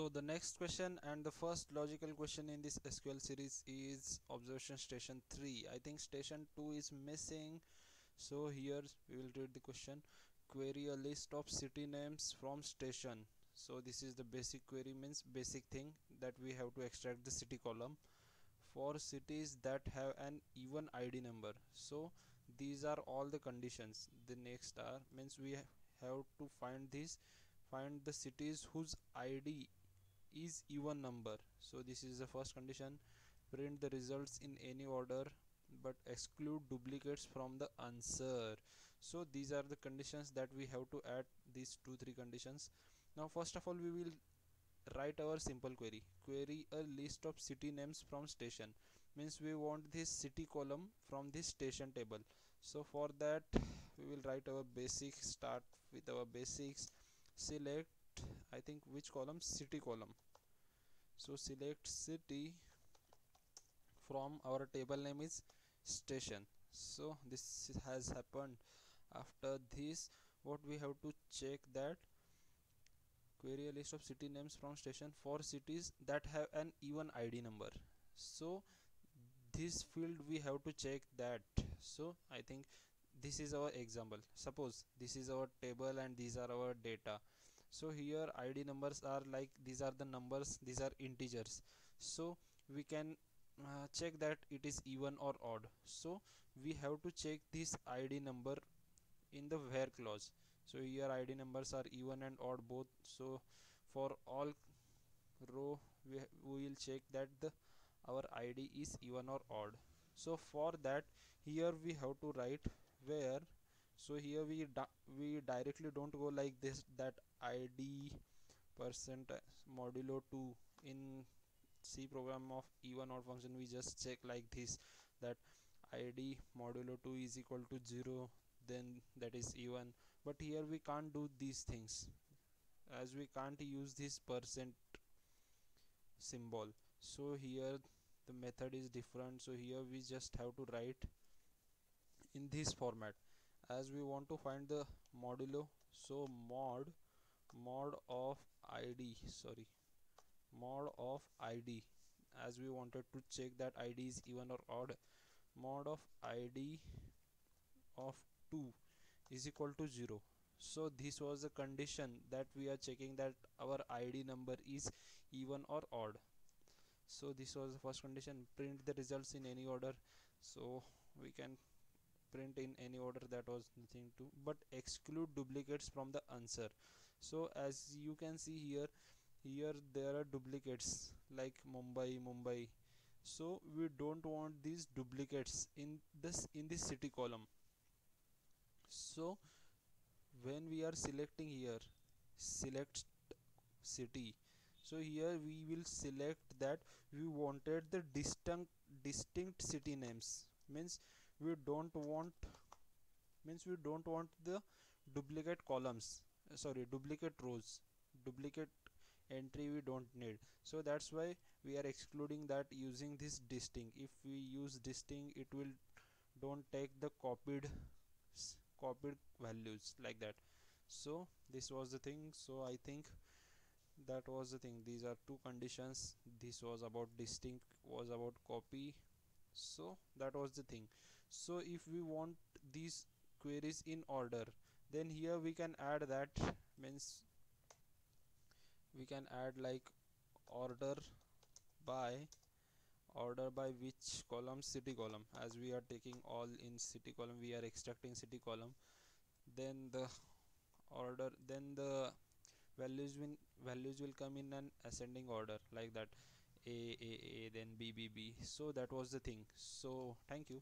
so the next question and the first logical question in this SQL series is observation station 3 I think station 2 is missing. So here we will read the question. Query a list of city names from station. So this is the basic query means basic thing that we have to extract the city column. For cities that have an even ID number. So these are all the conditions. The next are means we have to find this find the cities whose id is even number. So this is the first condition. Print the results in any order but exclude duplicates from the answer. So these are the conditions that we have to add these two three conditions. Now first of all we will write our simple query. Query a list of city names from station. Means we want this city column from this station table. So for that we will write our basic start with our basics select I think which column? City column. So select city from our table name is station. So this has happened. After this what we have to check that query a list of city names from station for cities that have an even id number. So this field we have to check that. So i think this is our example. Suppose this is our table and these are our data so here id numbers are like these are the numbers these are integers. So we can uh, check that it is even or odd. So we have to check this id number in the where clause. So here id numbers are even and odd both. So for all row we, we will check that the our id is even or odd. So for that here we have to write where so here we we directly don't go like this that id percent modulo 2 in c program of even odd function. We just check like this that id modulo 2 is equal to 0 then that is even but here we can't do these things as we can't use this percent symbol. So here the method is different. So here we just have to write in this format as we want to find the modulo so mod mod of id sorry mod of id as we wanted to check that id is even or odd mod of id of 2 is equal to 0 so this was the condition that we are checking that our id number is even or odd. So this was the first condition print the results in any order so we can print in any order that was nothing to but exclude duplicates from the answer. So as you can see here here there are duplicates like Mumbai Mumbai. So we don't want these duplicates in this in this city column. So when we are selecting here select city. So here we will select that we wanted the distinct distinct city names. Means we don't want means we don't want the duplicate columns uh, sorry duplicate rows duplicate entry we don't need. So that's why we are excluding that using this distinct if we use distinct it will don't take the copied copied values like that. So this was the thing. So i think that was the thing. These are two conditions. This was about distinct was about copy. So that was the thing so if we want these queries in order then here we can add that means we can add like order by order by which column? City column. As we are taking all in city column we are extracting city column. Then the order then the values will values will come in an ascending order like that. A a a then b b b. So that was the thing. So thank you